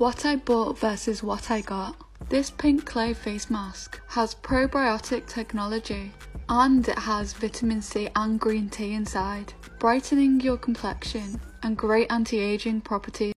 What I bought versus what I got. This pink clay face mask has probiotic technology and it has vitamin C and green tea inside, brightening your complexion and great anti-aging properties.